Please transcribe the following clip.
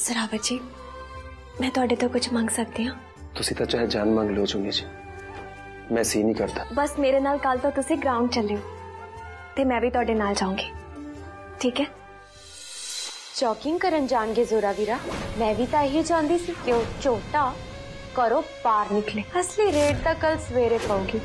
ਸਰਾਵਤ ਜੀ ਮੈਂ ਤੁਹਾਡੇ ਤੋਂ ਕੁਝ ਮੰਗ ਸਕਦੀ ਹਾਂ ਤੁਸੀਂ ਤਾਂ ਚਾਹੇ ਜਾਨ ਮੰਗ ਲਓ ਚੁੰਨੀ ਜੀ ਮੈਂ ਸੀ ਨਹੀਂ ਕਰਦਾ ਬਸ ਮੇਰੇ ਨਾਲ ਕੱਲ ਤੋਂ ਤੁਸੀਂ ਗਰਾਊਂਡ ਚੱਲਿਓ ਤੇ ਮੈਂ ਵੀ ਤੁਹਾਡੇ ਨਾਲ ਜਾਊਂਗੀ ਠੀਕ ਹੈ ਚੌਕਿੰਗ ਕਰਨ ਜਾਣਗੇ ਜ਼ੋਰਾ ਵੀਰਾ ਮੈਂ ਵੀ ਤਾਂ ਇਹੀ ਚਾਹੁੰਦੀ ਸੀ ਕਿ ਉਹ ਝੋਟਾ ਕਰੋ ਪਾਰ ਨਿਕਲੇ ਅਸਲੀ ਰੇਡ ਤਾਂ ਕੱਲ ਸਵੇਰੇ ਪਾਉਗੀ